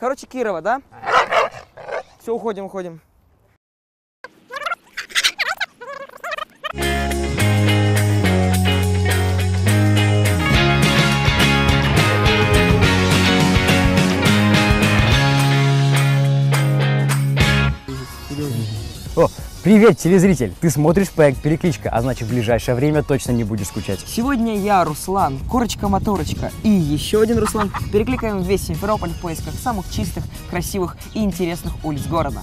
Короче, Кирова, да? Все, уходим, уходим. О, привет, телезритель! Ты смотришь проект «Перекличка», а значит в ближайшее время точно не будешь скучать. Сегодня я, Руслан, Корочка-моторочка и еще один Руслан перекликаем весь Симферополь в поисках самых чистых, красивых и интересных улиц города.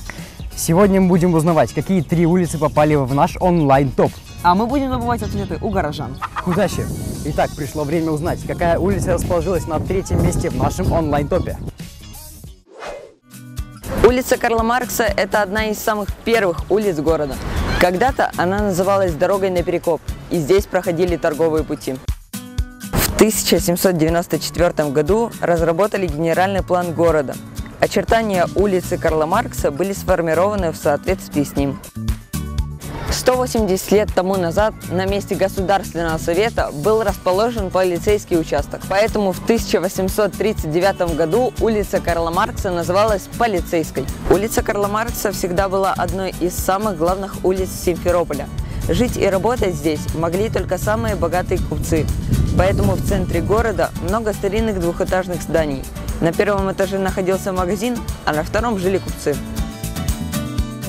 Сегодня мы будем узнавать, какие три улицы попали в наш онлайн-топ. А мы будем добывать ответы у горожан. Удачи! Итак, пришло время узнать, какая улица расположилась на третьем месте в нашем онлайн-топе. Улица Карла Маркса – это одна из самых первых улиц города. Когда-то она называлась дорогой на Перекоп, и здесь проходили торговые пути. В 1794 году разработали генеральный план города. Очертания улицы Карла Маркса были сформированы в соответствии с ним. 180 лет тому назад на месте Государственного совета был расположен полицейский участок. Поэтому в 1839 году улица Карла Маркса называлась Полицейской. Улица Карла Маркса всегда была одной из самых главных улиц Симферополя. Жить и работать здесь могли только самые богатые купцы. Поэтому в центре города много старинных двухэтажных зданий. На первом этаже находился магазин, а на втором жили купцы.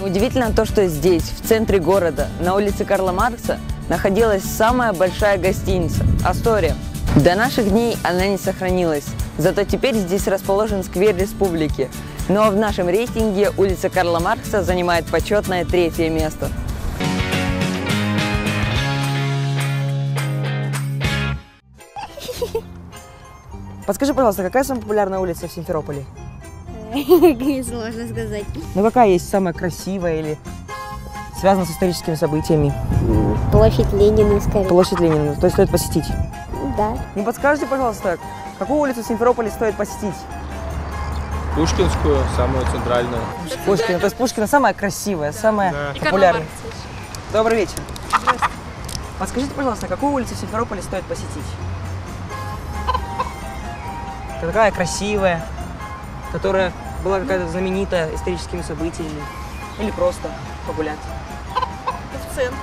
Удивительно то, что здесь, в центре города, на улице Карла Маркса, находилась самая большая гостиница – Астория. До наших дней она не сохранилась, зато теперь здесь расположен сквер республики. Но в нашем рейтинге улица Карла Маркса занимает почетное третье место. Подскажи, пожалуйста, какая самая популярная улица в Симферополе? Сложно сказать. Ну какая есть самая красивая или связана с историческими событиями? Площадь Ленина, скорее. Площадь Ленина, то есть стоит посетить. Да. Не подскажите, пожалуйста, какую улицу в Симферополе стоит посетить? Пушкинскую, самую центральную. Пушкина. То есть Пушкина самая красивая, самая популярная. Добрый вечер. Подскажите, пожалуйста, какую улицу в Симферополе стоит посетить? Какая красивая, которая была какая-то знаменитая историческими событиями. Или просто погулять В центре.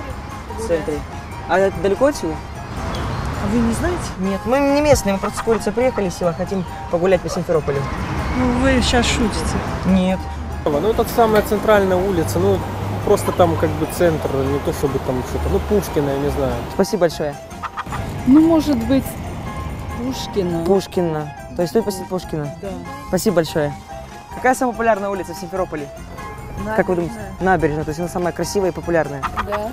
в центре. А это далеко отсюда? А вы не знаете? Нет, мы не местные, мы просто с улицы приехали села, хотим погулять по Симферополю. Ну, вы сейчас шутите. Нет. Ну, это самая центральная улица, ну, просто там как бы центр, не то чтобы там что-то, ну, Пушкина, я не знаю. Спасибо большое. Ну, может быть, Пушкина. Пушкина. То есть стоит посетить Пушкина. Да. Спасибо большое. Какая самая популярная улица в Симферополе? Как вы думаете? Набережная, то есть она самая красивая и популярная. Да.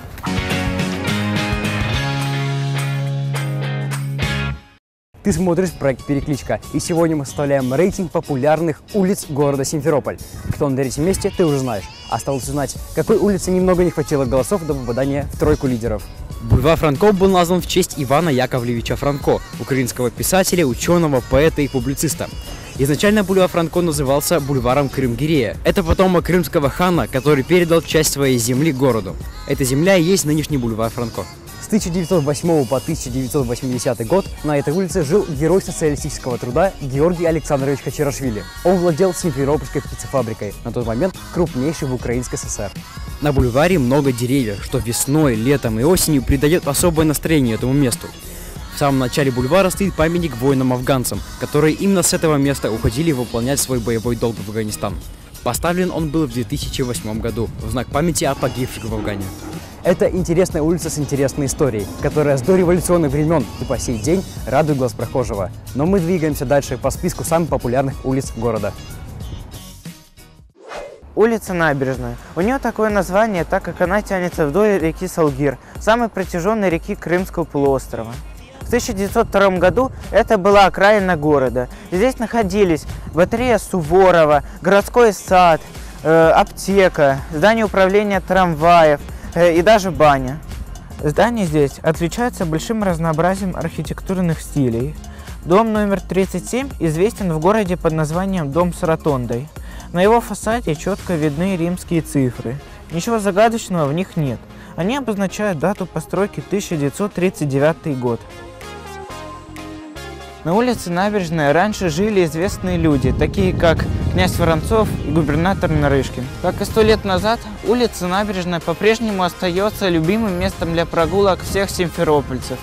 Ты смотришь проект «Перекличка», и сегодня мы составляем рейтинг популярных улиц города Симферополь. Кто на третьем месте, ты уже знаешь. Осталось узнать, какой улице немного не хватило голосов до попадания в тройку лидеров. Бульвар Франко был назван в честь Ивана Яковлевича Франко, украинского писателя, ученого, поэта и публициста. Изначально бульвар Франко назывался бульваром Крымгирея. Это потомок крымского хана, который передал часть своей земли городу. Эта земля и есть нынешний бульвар Франко. С 1908 по 1980 год на этой улице жил герой социалистического труда Георгий Александрович Хачарашвили. Он владел Симферопольской птицефабрикой, на тот момент крупнейшей в Украинской ССР. На бульваре много деревьев, что весной, летом и осенью придает особое настроение этому месту. В самом начале бульвара стоит памятник воинам-афганцам, которые именно с этого места уходили выполнять свой боевой долг в Афганистан. Поставлен он был в 2008 году в знак памяти о погибших в Афгане. Это интересная улица с интересной историей, которая с дореволюционных времен и по сей день радует глаз прохожего. Но мы двигаемся дальше по списку самых популярных улиц города. Улица Набережная. У нее такое название, так как она тянется вдоль реки Салгир, самой протяженной реки Крымского полуострова. В 1902 году это была окраина города. Здесь находились батарея Суворова, городской сад, э, аптека, здание управления трамваев э, и даже баня. Здания здесь отличаются большим разнообразием архитектурных стилей. Дом номер 37 известен в городе под названием Дом с ротондой. На его фасаде четко видны римские цифры. Ничего загадочного в них нет. Они обозначают дату постройки 1939 год. На улице Набережная раньше жили известные люди, такие как князь Воронцов и губернатор Нарышкин. Как и сто лет назад, улица Набережная по-прежнему остается любимым местом для прогулок всех симферопольцев.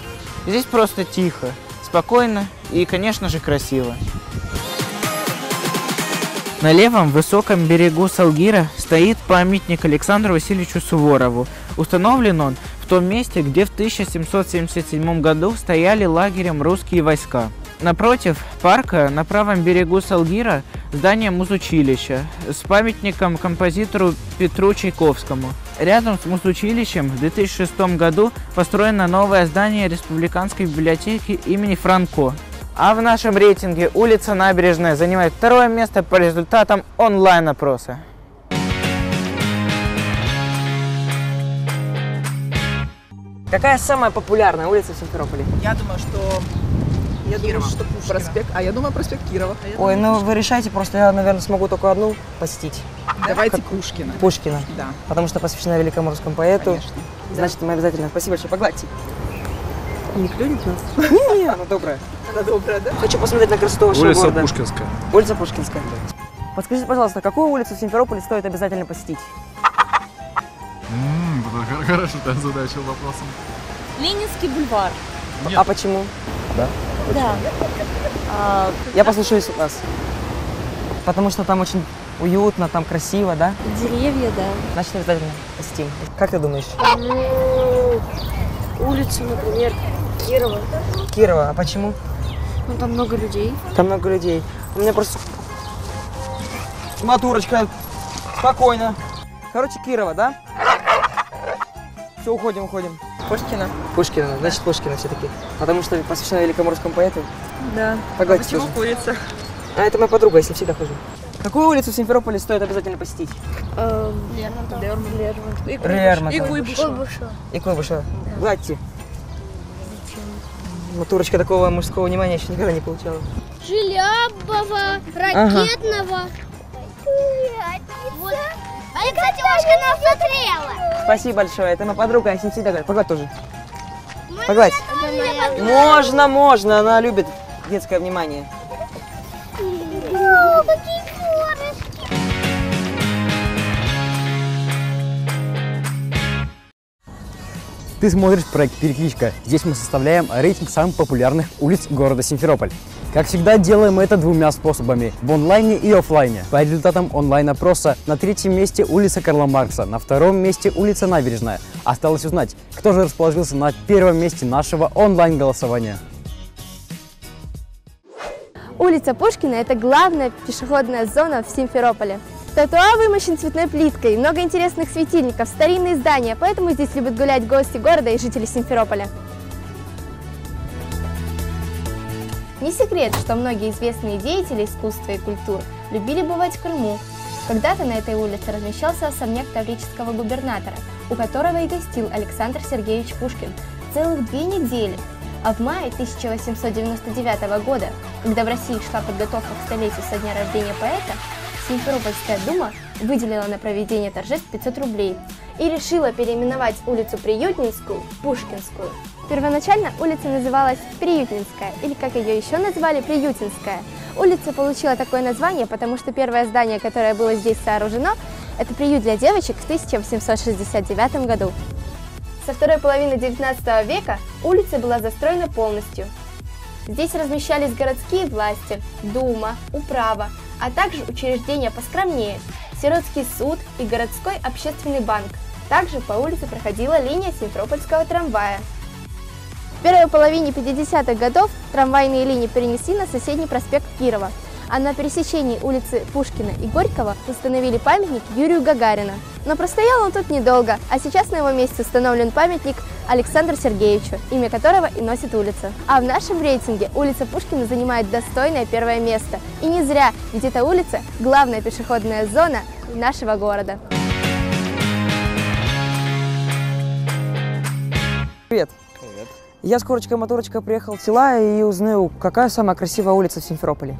Здесь просто тихо, спокойно и, конечно же, красиво. На левом высоком берегу Салгира стоит памятник Александру Васильевичу Суворову. Установлен он в том месте, где в 1777 году стояли лагерем русские войска. Напротив парка, на правом берегу Салгира, здание музучилища с памятником композитору Петру Чайковскому. Рядом с музучилищем в 2006 году построено новое здание Республиканской библиотеки имени Франко. А в нашем рейтинге улица Набережная занимает второе место по результатам онлайн-опроса. Какая самая популярная улица в Симферополе? Я думаю, что... Я думаю, что проспект... А я думаю, проспект Кирова. Ой, ну вы решайте, просто я, наверное, смогу только одну посетить. Давайте Пушкина. Пушкина. Да, Потому что посвящена великому русскому поэту. конечно. Значит, мы обязательно. Спасибо большое. Погладьте. Не клюнет нас? Не, она добрая. Она добрая, да? Хочу посмотреть на красоту вашего Улица города. Пушкинская. Улица Пушкинская. Подскажите, пожалуйста, какую улицу в Симферополе стоит обязательно посетить? М, это Хорошо, ты озадачил вопросом. Ленинский бульвар. Нет. А почему? Да. А, Я послушаюсь вас. Потому что там очень уютно, там красиво, да? Деревья, да. Значит, обязательно посетим. Как ты думаешь? Ну, улицу, например, Кирова. Кирова, а почему? Ну, там много людей. Там много людей. У меня просто... Матурочка, спокойно. Короче, Кирова, да? Все, уходим, уходим. Пушкина. Пушкина, значит Пушкина все-таки. Потому что посвящена великому русскому поэту. Да. Погладьте Почему тоже. курица? А это моя подруга, ней всегда хожу. Какую улицу в Симферополе стоит обязательно посетить? Лермонтов. Лермонтов. И Лермонтов. И Куйбышева. И Куйбышева. Гладьте. Матурочка такого мужского внимания еще никогда не получала. Желябова, ракетного. Вот. А я, кстати, Машка нас смотрела. Спасибо большое, это моя подруга, я с ней всегда говорю. Погладь тоже. Погладь. Можно, можно, она любит детское внимание. О, какие Ты смотришь проект «Перекличка». Здесь мы составляем рейтинг самых популярных улиц города Симферополь. Как всегда, делаем это двумя способами – в онлайне и оффлайне. По результатам онлайн-опроса на третьем месте улица Карла Маркса, на втором месте улица Набережная. Осталось узнать, кто же расположился на первом месте нашего онлайн-голосования. Улица Пушкина – это главная пешеходная зона в Симферополе. Тротуар вымощен цветной плиткой, много интересных светильников, старинные здания, поэтому здесь любят гулять гости города и жители Симферополя. Не секрет, что многие известные деятели искусства и культур любили бывать в Крыму. Когда-то на этой улице размещался особняк таврического губернатора, у которого и гостил Александр Сергеевич Пушкин целых две недели. А в мае 1899 года, когда в России шла подготовка к столетию со дня рождения поэта, Симферопольская дума выделила на проведение торжеств 500 рублей и решила переименовать улицу Приютинскую в Пушкинскую. Первоначально улица называлась Приютинская, или как ее еще назвали, Приютинская. Улица получила такое название, потому что первое здание, которое было здесь сооружено, это приют для девочек в 1869 году. Со второй половины 19 века улица была застроена полностью. Здесь размещались городские власти, дума, управа, а также учреждения поскромнее, сиротский суд и городской общественный банк. Также по улице проходила линия Симферопольского трамвая. В первой половине 50-х годов трамвайные линии перенесли на соседний проспект Кирова, а на пересечении улицы Пушкина и Горького установили памятник Юрию Гагарина. Но простоял он тут недолго, а сейчас на его месте установлен памятник Александру Сергеевичу, имя которого и носит улица. А в нашем рейтинге улица Пушкина занимает достойное первое место. И не зря, ведь эта улица – главная пешеходная зона нашего города. Привет. Привет. Я с Курочкой Моторочкой приехал в села и узнаю, какая самая красивая улица в Симферополе.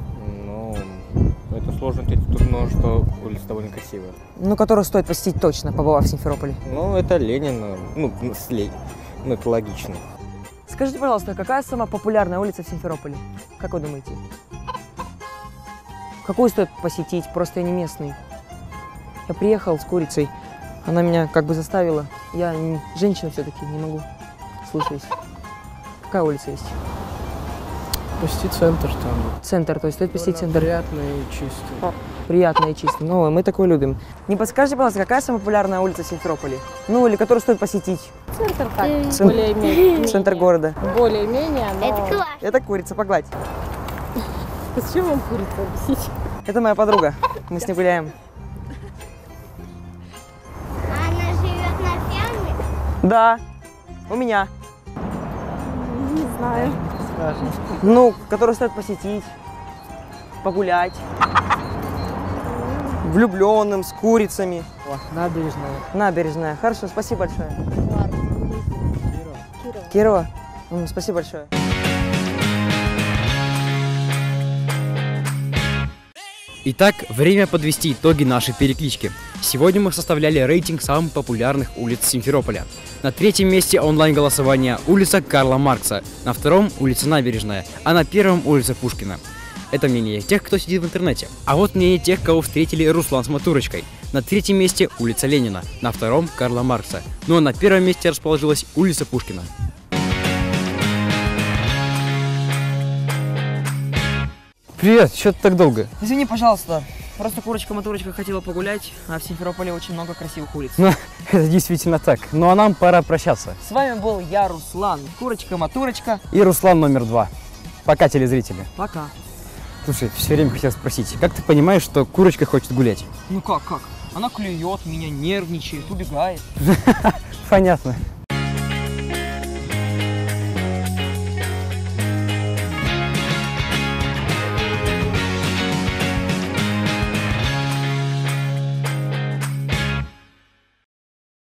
Ну, это сложно ответить, потому что улица довольно красивая. Ну, которую стоит посетить точно, побывав в Симферополе. Ну, это Ленина, ну, с Ле- ну, это логично. Скажите, пожалуйста, какая самая популярная улица в Симферополе? Как вы думаете? Какой стоит посетить? Просто я не местный. Я приехал с курицей. Она меня как бы заставила. Я не- женщина все-таки, не могу. Слушаюсь. Какая улица есть? Почти центр там. Центр, то есть стоит посетить центр. Приятно и чисто. Приятно и чисто. Ну, мы такое любим. Не подскажите, пожалуйста, какая самая популярная улица в Симферополе? Ну, или которую стоит посетить? Центр так, Цен- более-менее. Центр города. Более-менее, но... Это класс. Это курица, погладь. Зачем вам курицу объяснить? Это моя подруга. Мы с ней гуляем. Она живет на ферме. Да, у меня. Не знаю. Ну, которую стоит посетить, погулять. Влюбленным, с курицами. Набережная. Набережная. Хорошо, спасибо большое. Кирова. М, Спасибо большое. Итак, время подвести итоги нашей переклички. Сегодня мы составляли рейтинг самых популярных улиц Симферополя. На третьем месте онлайн-голосования улица Карла Маркса, на втором улица Набережная, а на первом улица Пушкина. Это мнение тех, кто сидит в интернете. А вот мнение тех, кого встретили Руслан с Матурочкой. На третьем месте улица Ленина, на втором Карла Маркса. Ну а на первом месте расположилась улица Пушкина. Привет, что ты так долго? Извини, пожалуйста. Просто курочка-матурочка хотела погулять, а в Симферополе очень много красивых улиц. Ну, это действительно так. Ну а нам пора прощаться. С вами был я, Руслан. Курочка-матурочка. И Руслан номер два. Пока, телезрители. Пока. Слушай, все время хотел спросить, как ты понимаешь, что курочка хочет гулять? Ну как, как? Она клюет меня, нервничает, убегает. Понятно.